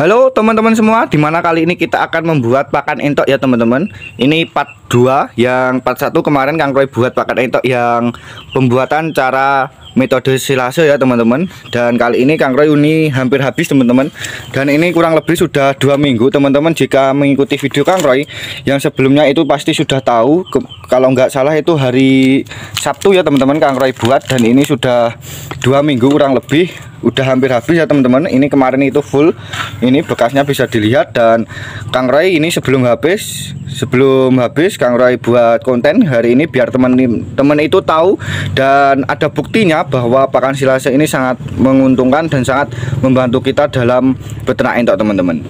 Halo teman-teman semua, di mana kali ini kita akan membuat pakan entok ya teman-teman? Ini part 2, yang part 1 kemarin Kang Roy buat pakan entok yang pembuatan cara metode silase ya teman-teman. Dan kali ini Kang Roy ini hampir habis teman-teman. Dan ini kurang lebih sudah dua minggu teman-teman. Jika mengikuti video Kang Roy yang sebelumnya itu pasti sudah tahu. Ke, kalau nggak salah itu hari Sabtu ya teman-teman Kang Roy buat. Dan ini sudah dua minggu kurang lebih udah hampir habis ya teman-teman. Ini kemarin itu full. Ini bekasnya bisa dilihat. Dan Kang Roy ini sebelum habis sebelum habis Kang Roy buat konten hari ini biar teman-teman itu tahu dan ada buktinya bahwa pakan silase ini sangat menguntungkan dan sangat membantu kita dalam beternak entok teman-teman.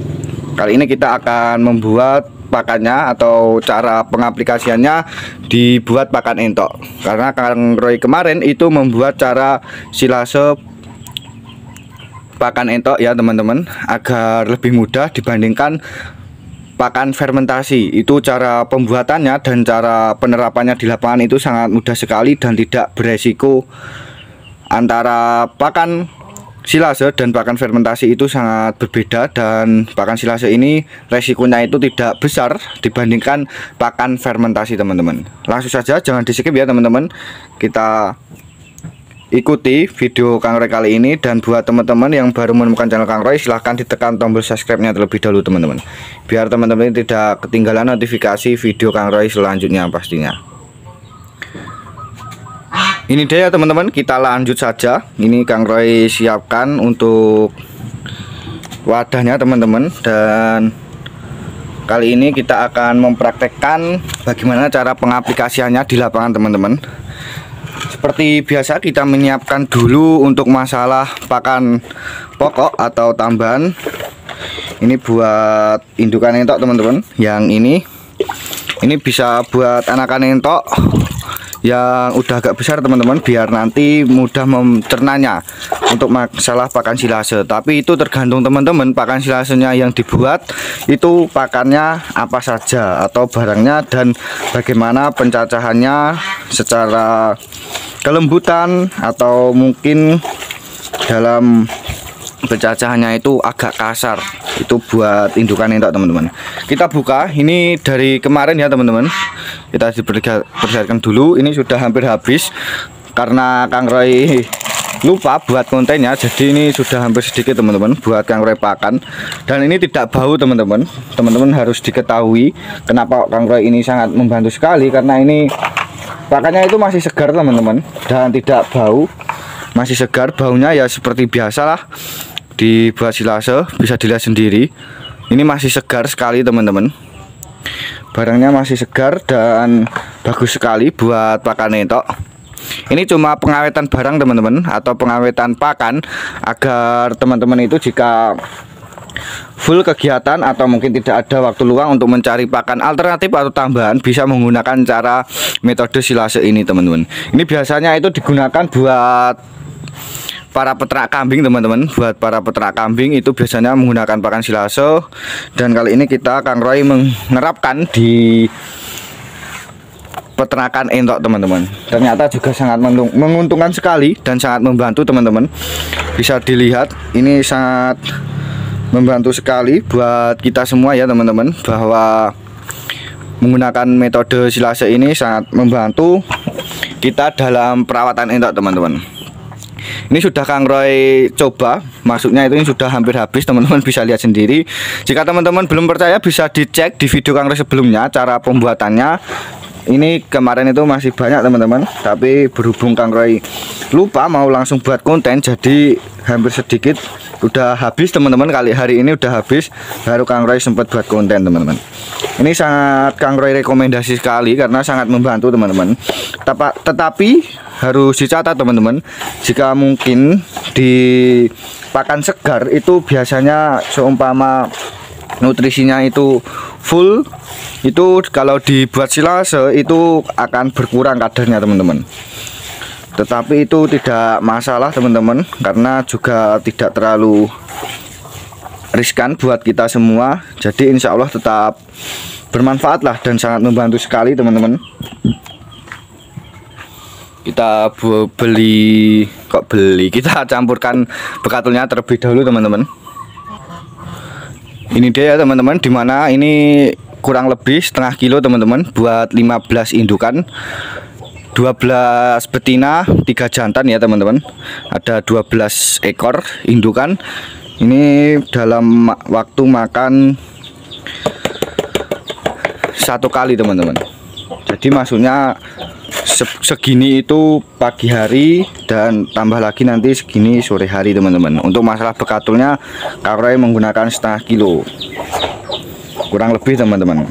Kali ini kita akan membuat pakannya atau cara pengaplikasiannya dibuat pakan entok karena Kang Roy kemarin itu membuat cara silase pakan entok ya teman-teman agar lebih mudah dibandingkan pakan fermentasi. Itu cara pembuatannya dan cara penerapannya di lapangan itu sangat mudah sekali dan tidak beresiko antara pakan silase dan pakan fermentasi itu sangat berbeda dan pakan silase ini resikonya itu tidak besar dibandingkan pakan fermentasi teman-teman. Langsung saja jangan di skip ya teman-teman. Kita ikuti video Kang Roy kali ini dan buat teman-teman yang baru menemukan channel Kang Roy silahkan ditekan tombol subscribe-nya terlebih dahulu teman-teman. Biar teman-teman tidak ketinggalan notifikasi video Kang Roy selanjutnya pastinya. Ini dia ya teman-teman. Kita lanjut saja. Ini Kang Roy siapkan untuk wadahnya teman-teman. Dan kali ini kita akan mempraktekkan bagaimana cara pengaplikasiannya di lapangan teman-teman seperti biasa kita menyiapkan dulu untuk masalah pakan pokok atau tambahan. Ini buat indukan entok teman-teman. Yang ini ini bisa buat anakan entok yang udah agak besar teman-teman biar nanti mudah mencernanya untuk masalah pakan silase. Tapi itu tergantung teman-teman pakan silasenya yang dibuat itu pakannya apa saja atau barangnya dan bagaimana pencacahannya secara kelembutan atau mungkin dalam pencacahannya itu agak kasar. Itu buat indukan entok teman-teman. Kita buka. Ini dari kemarin ya teman-teman kita diperlihatkan dulu. Ini sudah hampir habis. Karena Kang Roy lupa buat kontennya jadi ini sudah hampir sedikit teman-teman buat Kang Roy pakan. Dan ini tidak bau teman-teman. Teman-teman harus diketahui kenapa Kang Roy ini sangat membantu sekali karena ini pakannya itu masih segar teman-teman dan tidak bau. Masih segar baunya ya seperti biasa lah. Dibuat silase bisa dilihat sendiri. Ini masih segar sekali teman-teman barangnya masih segar dan bagus sekali buat pakan netok ini cuma pengawetan barang teman-teman atau pengawetan pakan agar teman-teman itu jika full kegiatan atau mungkin tidak ada waktu luang untuk mencari pakan alternatif atau tambahan bisa menggunakan cara metode silase ini teman-teman. Ini biasanya itu digunakan buat para peternak kambing teman-teman. Buat para peternak kambing itu biasanya menggunakan pakan silase dan kali ini kita Kang Roy menerapkan di peternakan entok teman-teman. Ternyata juga sangat menguntungkan sekali dan sangat membantu teman-teman. Bisa dilihat ini sangat membantu sekali buat kita semua ya teman-teman bahwa menggunakan metode silase ini sangat membantu kita dalam perawatan entok teman-teman ini sudah Kang Roy coba. Masuknya itu ini sudah hampir habis. Teman-teman bisa lihat sendiri. Jika teman-teman belum percaya bisa dicek di video Kang Roy sebelumnya cara pembuatannya ini kemarin itu masih banyak teman-teman. Tapi berhubung Kang Roy lupa mau langsung buat konten jadi hampir sedikit udah habis teman-teman. Kali hari ini udah habis baru Kang Roy sempat buat konten teman-teman. Ini sangat Kang Roy rekomendasi sekali karena sangat membantu teman-teman. Tetapi harus dicatat teman-teman jika mungkin di pakan segar itu biasanya seumpama nutrisinya itu full itu kalau dibuat silase itu akan berkurang kadarnya teman-teman. Tetapi itu tidak masalah teman-teman karena juga tidak terlalu riskan buat kita semua. Jadi insya Allah tetap bermanfaat lah dan sangat membantu sekali teman-teman. Kita beli kok beli? Kita campurkan bekatulnya terlebih dahulu teman-teman ini dia ya teman-teman di mana ini kurang lebih setengah kilo teman-teman buat 15 indukan. 12 betina 3 jantan ya teman-teman. Ada 12 ekor indukan. Ini dalam waktu makan satu kali teman-teman. Jadi maksudnya segini itu pagi hari dan tambah lagi nanti segini sore hari teman-teman. Untuk masalah bekatulnya Kak menggunakan setengah kilo. Kurang lebih teman-teman.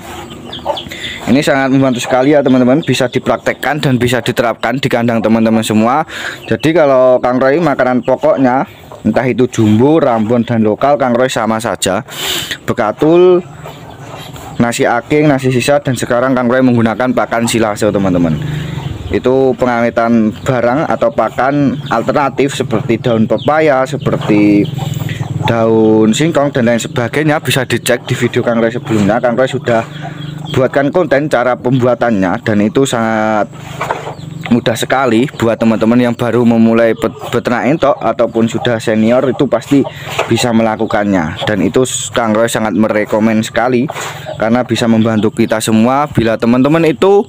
Ini sangat membantu sekali ya teman-teman. Bisa dipraktekkan dan bisa diterapkan di kandang teman-teman semua. Jadi kalau Kang Roy makanan pokoknya entah itu jumbo, rambon dan lokal Kang Roy sama saja. Bekatul nasi aking, nasi sisa dan sekarang Kang Roy menggunakan pakan silase teman-teman itu pengawetan barang atau pakan alternatif seperti daun pepaya seperti daun singkong dan lain sebagainya bisa dicek di video Kang Roy sebelumnya. Kang Roy sudah buatkan konten cara pembuatannya dan itu sangat mudah sekali buat teman-teman yang baru memulai beternak entok ataupun sudah senior itu pasti bisa melakukannya. Dan itu Kang Roy sangat merekomend sekali karena bisa membantu kita semua. Bila teman-teman itu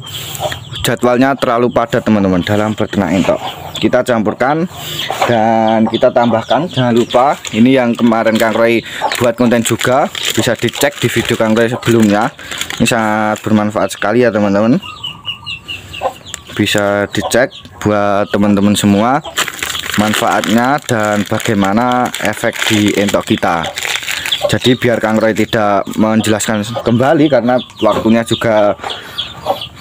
jadwalnya terlalu padat teman-teman. Dalam beternak entok kita campurkan dan kita tambahkan. Jangan lupa ini yang kemarin Kang Roy buat konten juga. Bisa dicek di video Kang Roy sebelumnya. Ini sangat bermanfaat sekali ya teman-teman. Bisa dicek buat teman-teman semua manfaatnya dan bagaimana efek di entok kita. Jadi biar Kang Roy tidak menjelaskan kembali karena waktunya juga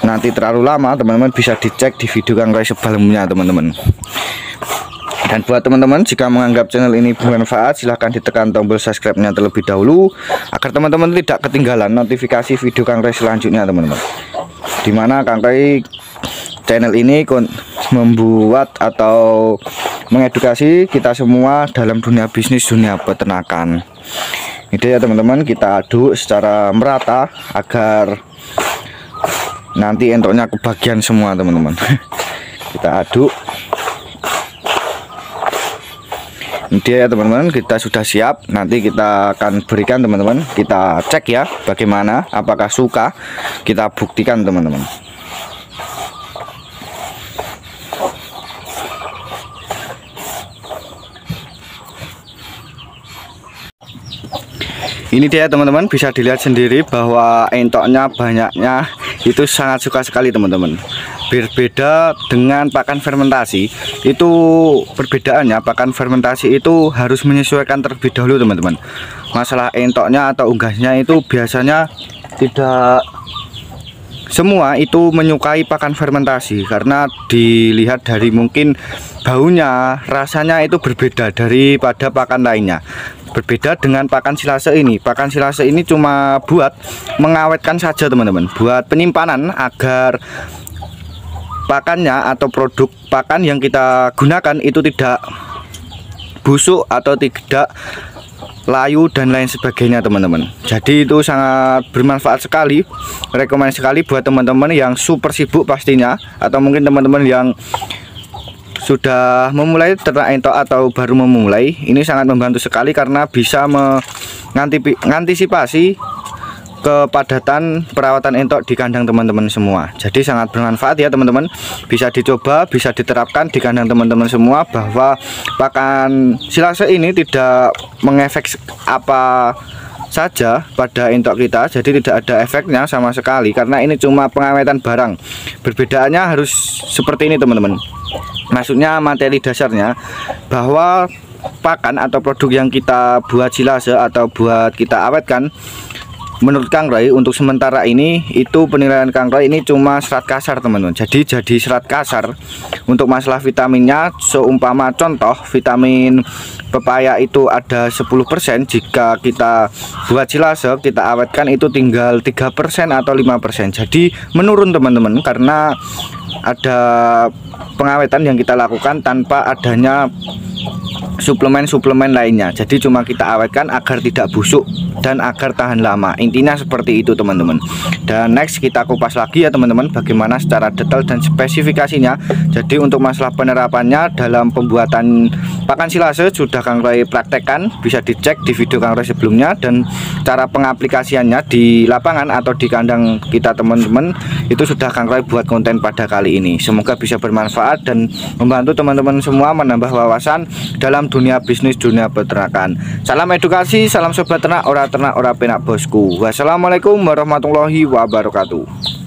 nanti terlalu lama teman-teman bisa dicek di video Kang Roy sebelumnya teman-teman. Dan buat teman-teman jika menganggap channel ini bermanfaat silahkan ditekan tombol subscribe-nya terlebih dahulu agar teman-teman tidak ketinggalan notifikasi video Kang Roy selanjutnya teman-teman. Di mana Kang Roy channel ini membuat atau mengedukasi kita semua dalam dunia bisnis dunia peternakan. Ini ya teman-teman kita aduk secara merata agar nanti entoknya kebagian semua teman-teman. Kita aduk. Dia ya teman-teman. Kita sudah siap. Nanti kita akan berikan teman-teman. Kita cek ya bagaimana apakah suka. Kita buktikan teman-teman. Ini dia teman-teman. Bisa dilihat sendiri bahwa entoknya banyaknya itu sangat suka sekali teman-teman. Berbeda dengan pakan fermentasi itu perbedaannya pakan fermentasi itu harus menyesuaikan terlebih dahulu teman-teman. Masalah entoknya atau unggasnya itu biasanya tidak semua itu menyukai pakan fermentasi karena dilihat dari mungkin baunya rasanya itu berbeda daripada pakan lainnya berbeda dengan pakan silase ini. Pakan silase ini cuma buat mengawetkan saja teman-teman. Buat penyimpanan agar pakannya atau produk pakan yang kita gunakan itu tidak busuk atau tidak layu dan lain sebagainya teman-teman. Jadi itu sangat bermanfaat sekali rekomend sekali buat teman-teman yang super sibuk pastinya atau mungkin teman-teman yang sudah memulai ternak entok atau baru memulai ini sangat membantu sekali karena bisa mengantisipasi kepadatan perawatan entok di kandang teman-teman semua. Jadi sangat bermanfaat ya teman-teman. Bisa dicoba bisa diterapkan di kandang teman-teman semua bahwa pakan silase ini tidak mengefek apa saja pada entok kita jadi tidak ada efeknya sama sekali karena ini cuma pengawetan barang. Perbedaannya harus seperti ini teman-teman maksudnya materi dasarnya bahwa pakan atau produk yang kita buat silase atau buat kita awetkan menurut Kang Roy untuk sementara ini itu penilaian Kang Roy ini cuma serat kasar teman-teman. Jadi jadi serat kasar untuk masalah vitaminnya. Seumpama contoh vitamin pepaya itu ada 10% jika kita buat silase kita awetkan itu tinggal 3% atau 5% jadi menurun teman-teman karena ada pengawetan yang kita lakukan tanpa adanya suplemen-suplemen lainnya. Jadi cuma kita awetkan agar tidak busuk dan agar tahan lama. Intinya seperti itu teman-teman. Dan next kita kupas lagi ya teman-teman bagaimana secara detail dan spesifikasinya. Jadi untuk masalah penerapannya dalam pembuatan pakan silase sudah Kang Roy praktekkan bisa dicek di video Kang Roy sebelumnya dan cara pengaplikasiannya di lapangan atau di kandang kita teman-teman itu sudah Kang Roy buat konten pada kali ini. Semoga bisa bermanfaat dan membantu teman-teman semua menambah wawasan dalam dunia bisnis dunia peternakan. Salam edukasi salam sobat ternak ora ternak ora penak bosku. Wassalamualaikum warahmatullahi wabarakatuh